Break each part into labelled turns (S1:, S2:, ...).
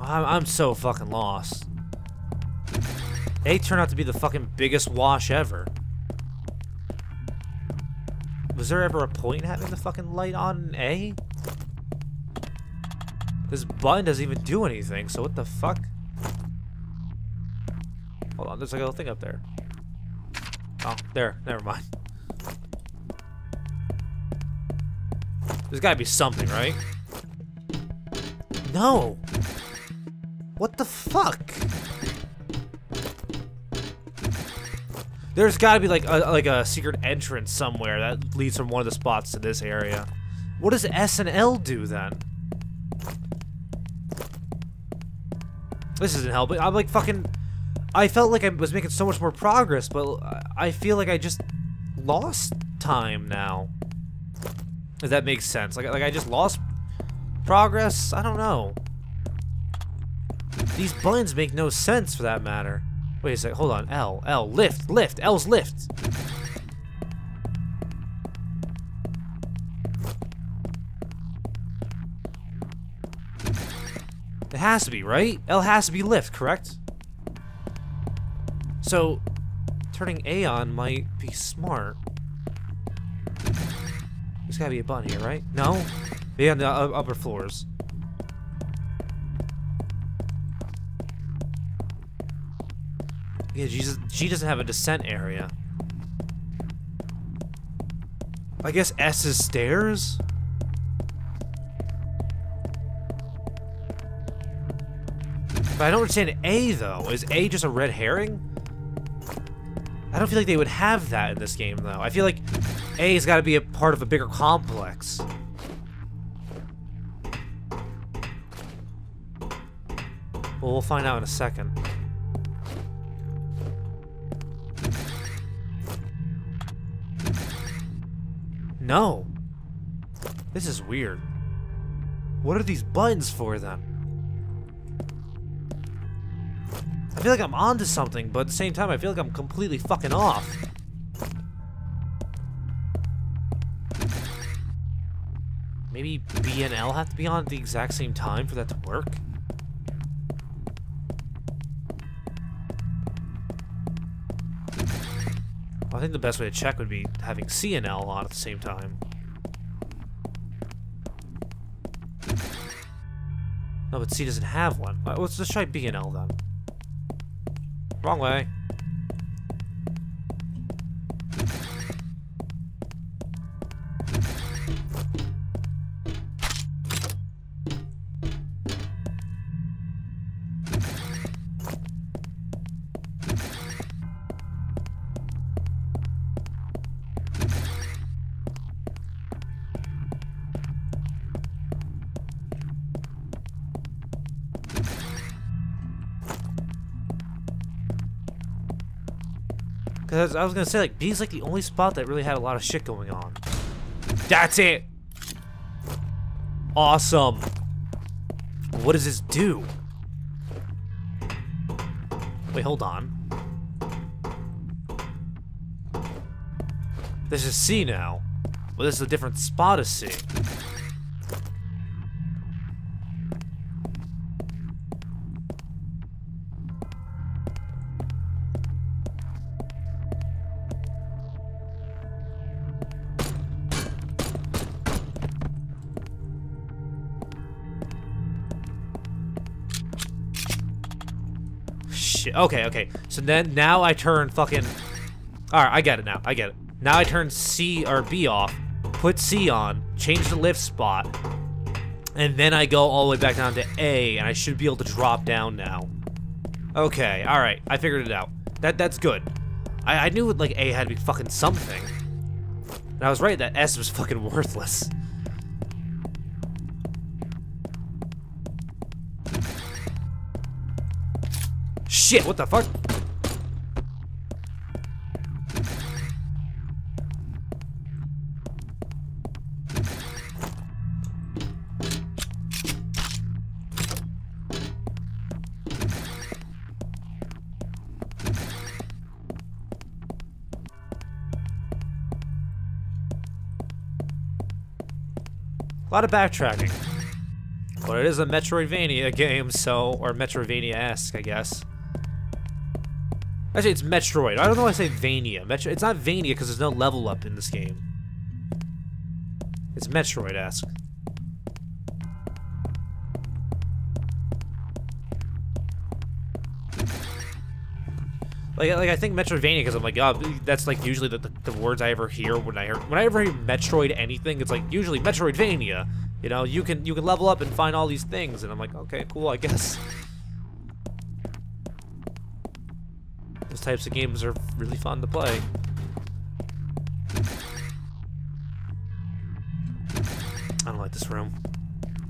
S1: I'm, I'm so fucking lost. A turned out to be the fucking biggest wash ever. Was there ever a point in having the fucking light on A? This button doesn't even do anything, so what the fuck? Hold on, there's like a little thing up there. Oh, there, never mind. There's gotta be something, right? No! What the fuck? There's gotta be like a, like a secret entrance somewhere that leads from one of the spots to this area. What does S and L do then? This isn't helping. I'm like fucking... I felt like I was making so much more progress, but I feel like I just lost time now. If that makes sense. Like, like I just lost progress? I don't know. These buttons make no sense for that matter. Wait a sec, hold on. L, L, lift, lift, L's lift. It has to be, right? L has to be lift, correct? So, turning A on might be smart. There's gotta be a button here, right? No? Maybe on the upper floors. Yeah, she, just, she doesn't have a descent area. I guess S is stairs? But I don't understand A, though. Is A just a red herring? I don't feel like they would have that in this game, though. I feel like A's got to be a part of a bigger complex. Well, we'll find out in a second. No. This is weird. What are these buttons for, then? I feel like I'm onto something, but at the same time, I feel like I'm completely fucking off. Maybe B and L have to be on at the exact same time for that to work? I think the best way to check would be having C and L on at the same time. No, but C doesn't have one. Let's just try B and L then. Wrong way. Because I was gonna say, like, B's like the only spot that really had a lot of shit going on. That's it! Awesome! What does this do? Wait, hold on. This is C now. Well, this is a different spot of C. Okay, okay. So then now I turn fucking. All right, I get it now. I get it. Now I turn C or B off, put C on, change the lift spot, and then I go all the way back down to A, and I should be able to drop down now. Okay, all right. I figured it out. That that's good. I, I knew like A had to be fucking something. And I was right that S was fucking worthless. Shit, what the fuck? A lot of backtracking. But it is a Metroidvania game, so... Or Metroidvania-esque, I guess. Actually, it's Metroid. I don't know why I say Vania. Metro it's not Vania because there's no level up in this game. It's Metroid-esque. Like, like I think Metroidvania because I'm like, oh, that's like usually the, the, the, words I ever hear when I hear when I ever hear Metroid anything. It's like usually Metroidvania. You know, you can you can level up and find all these things, and I'm like, okay, cool, I guess. types of games are really fun to play. I don't like this room.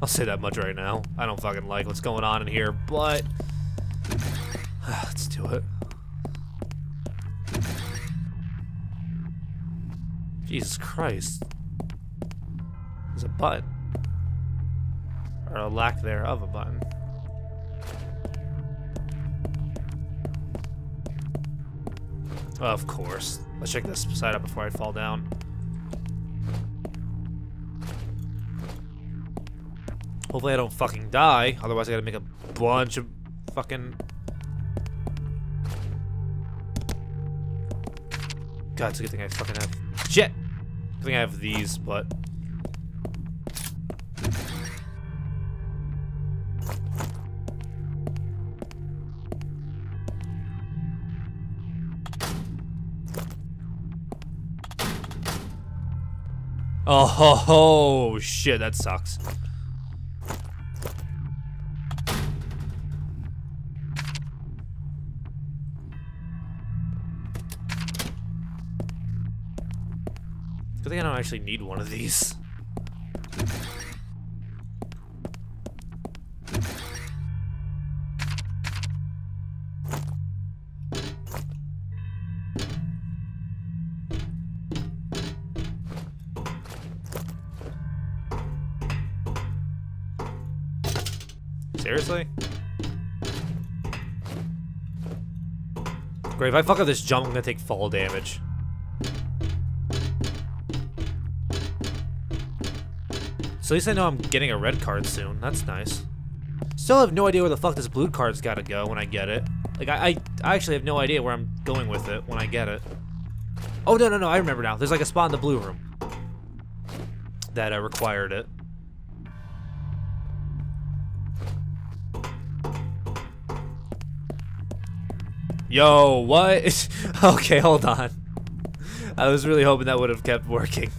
S1: I'll say that much right now. I don't fucking like what's going on in here, but let's do it. Jesus Christ. There's a button. Or a lack there of a button. Of course. Let's check this side up before I fall down. Hopefully I don't fucking die, otherwise I gotta make a bunch of fucking... God, it's a good thing I fucking have... Shit! I think I have these, but... Oh, ho, ho, shit, that sucks. Good thing I don't actually need one of these. Seriously? Great, if I fuck up this jump, I'm gonna take fall damage. So at least I know I'm getting a red card soon. That's nice. Still have no idea where the fuck this blue card's gotta go when I get it. Like, I, I, I actually have no idea where I'm going with it when I get it. Oh, no, no, no, I remember now. There's like a spot in the blue room that uh, required it. Yo, what? okay, hold on. I was really hoping that would have kept working.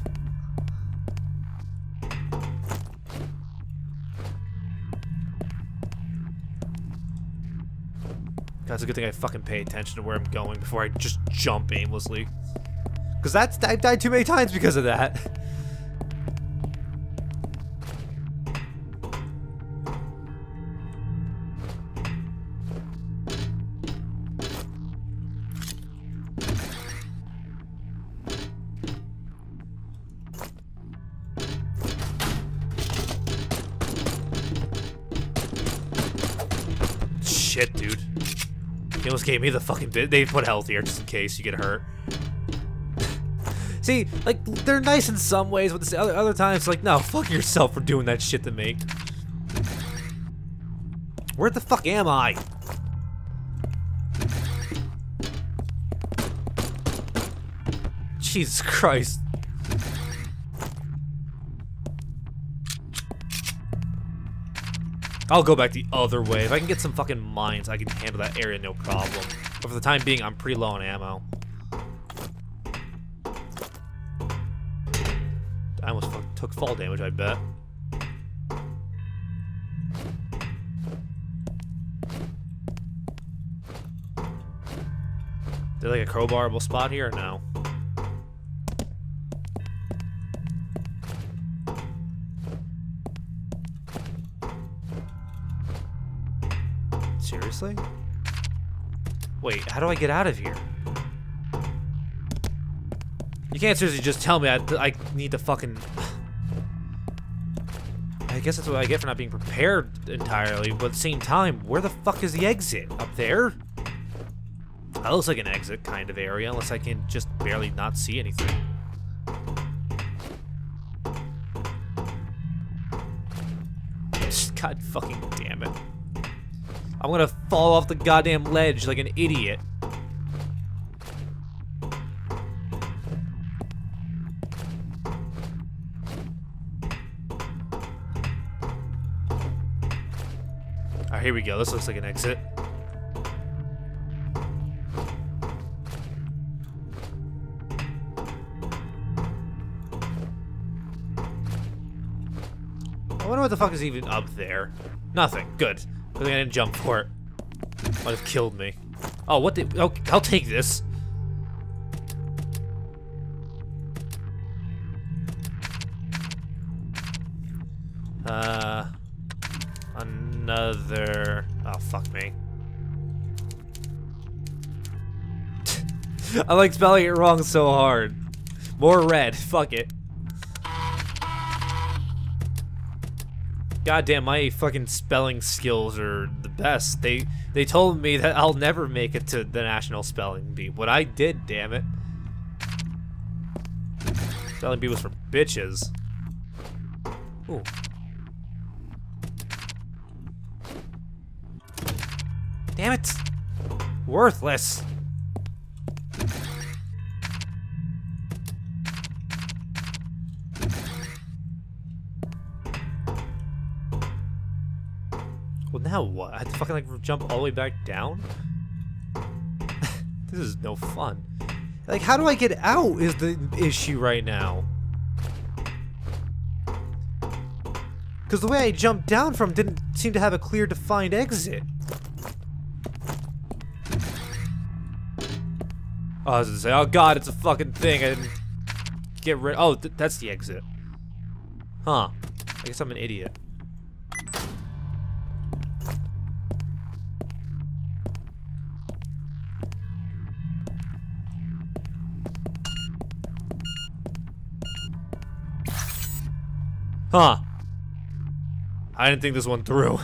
S1: That's a good thing I fucking pay attention to where I'm going before I just jump aimlessly. Because that's I've died too many times because of that. almost gave me the fucking bit. They put health here just in case you get hurt. See, like, they're nice in some ways, but other, other times, like, no, fuck yourself for doing that shit to me. Where the fuck am I? Jesus Christ. I'll go back the other way. If I can get some fucking mines, I can handle that area no problem. But for the time being, I'm pretty low on ammo. I almost took fall damage, I bet. Is there like a crowbarable spot here or no? Seriously? Wait, how do I get out of here? You can't seriously just tell me I, I need to fucking... I guess that's what I get for not being prepared entirely, but at the same time, where the fuck is the exit? Up there? That looks like an exit kind of area, unless I can just barely not see anything. God fucking damn it. I'm gonna fall off the goddamn ledge like an idiot. Alright, here we go. This looks like an exit. I wonder what the fuck is even up there. Nothing. Good. I think I didn't jump for it. Might have killed me. Oh, what the? Oh, I'll take this. Uh, another. Oh, fuck me. I like spelling it wrong so hard. More red. Fuck it. Goddamn, my fucking spelling skills are the best. They they told me that I'll never make it to the national spelling bee. What I did, damn it. Spelling bee was for bitches. Ooh. Damn it! Worthless. Now what? I have to fucking like jump all the way back down? this is no fun. Like, how do I get out is the issue right now. Because the way I jumped down from didn't seem to have a clear defined exit. Oh, I was gonna say, oh god, it's a fucking thing. I didn't get rid. Oh, th that's the exit. Huh. I guess I'm an idiot. Huh. I didn't think this one through.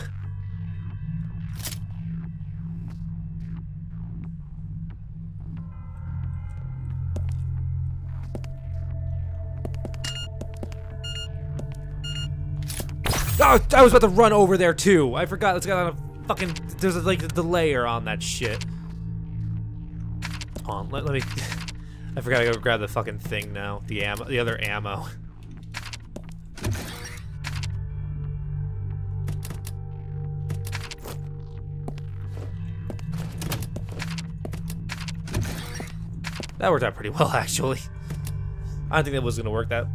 S1: Oh, I was about to run over there too. I forgot. It's got a fucking. There's a, like the layer on that shit. Hold on. Let, let me. I forgot to go grab the fucking thing now. The ammo. The other ammo. That worked out pretty well, actually. I don't think that was going to work that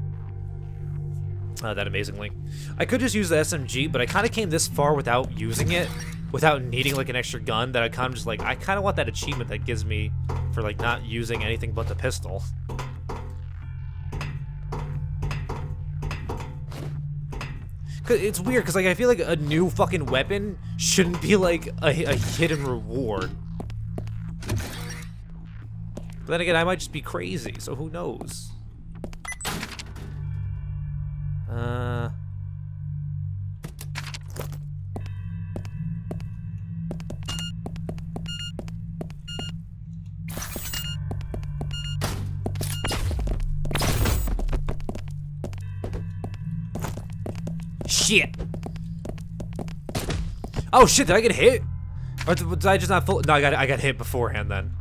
S1: uh, that amazingly. I could just use the SMG, but I kind of came this far without using it, without needing like an extra gun, that I kind of just like, I kind of want that achievement that gives me for like not using anything but the pistol. Cause it's weird, because like I feel like a new fucking weapon shouldn't be like a, a hidden reward. But then again, I might just be crazy, so who knows? Uh... Shit! Oh shit, did I get hit? Or did I just not full- No, I got I got hit beforehand then.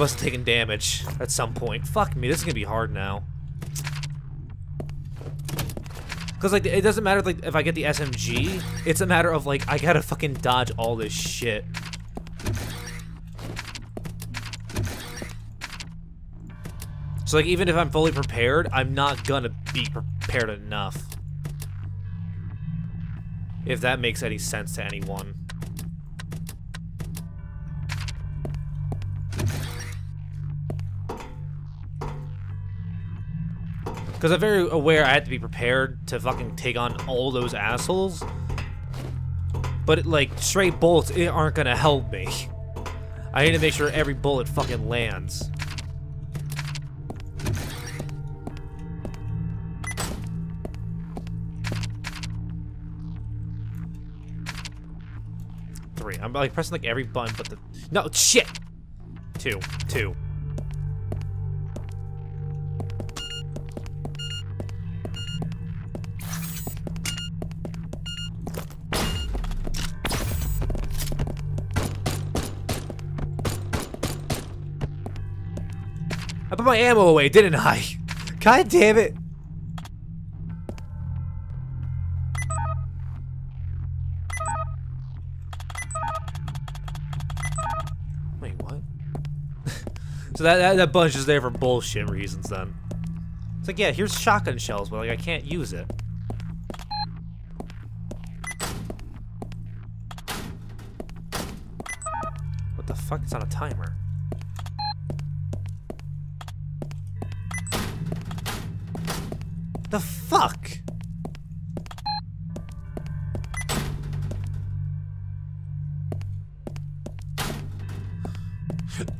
S1: Must have taken damage at some point. Fuck me, this is gonna be hard now. Cause like it doesn't matter like if I get the SMG, it's a matter of like I gotta fucking dodge all this shit. So like even if I'm fully prepared, I'm not gonna be prepared enough. If that makes any sense to anyone. Because I'm very aware I had to be prepared to fucking take on all those assholes. But, like, straight bullets aren't gonna help me. I need to make sure every bullet fucking lands. Three. I'm, like, pressing, like, every button but the... No, shit! Two. Two. My ammo away, didn't I? God damn it. Wait, what? so that, that, that bunch is there for bullshit reasons then. It's like, yeah, here's shotgun shells, but like I can't use it. What the fuck? It's on a timer. The fuck?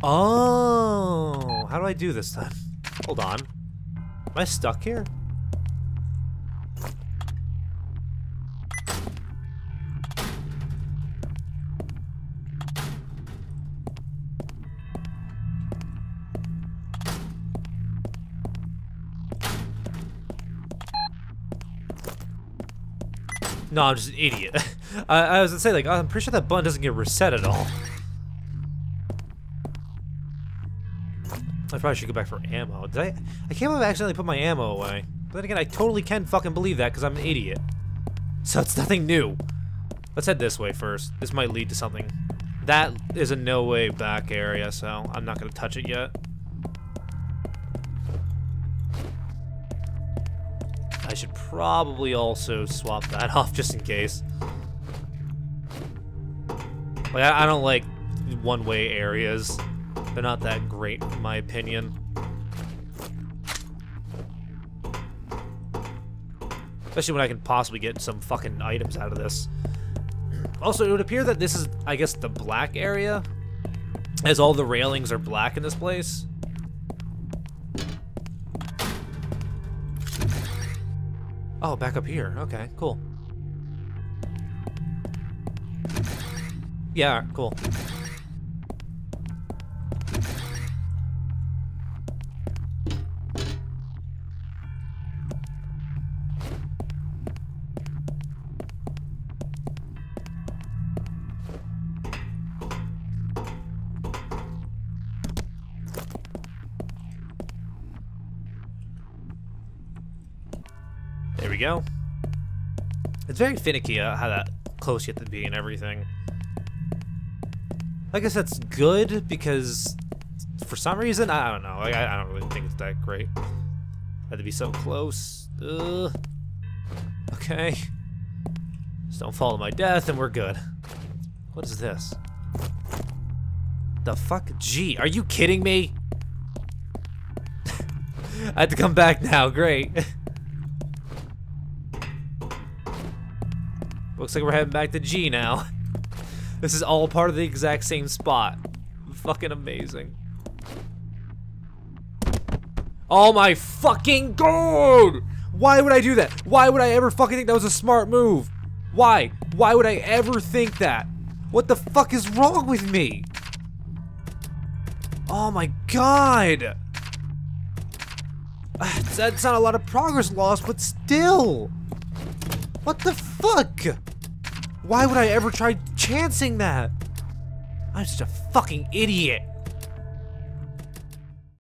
S1: Oh, how do I do this then? Hold on. Am I stuck here? No, I'm just an idiot. I, I was gonna say, like, I'm pretty sure that button doesn't get reset at all. I probably should go back for ammo. Did I? I can't believe I accidentally put my ammo away. But then again, I totally can fucking believe that because I'm an idiot. So it's nothing new. Let's head this way first. This might lead to something. That is a no way back area, so I'm not gonna touch it yet. I should probably also swap that off just in case. Like, I, I don't like one-way areas. They're not that great, in my opinion. Especially when I can possibly get some fucking items out of this. Also, it would appear that this is, I guess, the black area. As all the railings are black in this place. Oh, back up here. Okay, cool. Yeah, cool. There we go. It's very finicky uh, how that close you have to be and everything. I guess that's good because for some reason, I don't know. Like, I, I don't really think it's that great. Had to be so close. Ugh. Okay. Just don't fall to my death and we're good. What is this? The fuck? Gee, are you kidding me? I had to come back now, great. Looks like we're heading back to G now. This is all part of the exact same spot. Fucking amazing. Oh my fucking god! Why would I do that? Why would I ever fucking think that was a smart move? Why? Why would I ever think that? What the fuck is wrong with me? Oh my god! That's not a lot of progress lost, but still! What the fuck? Why would I ever try chancing that? I'm such a fucking idiot.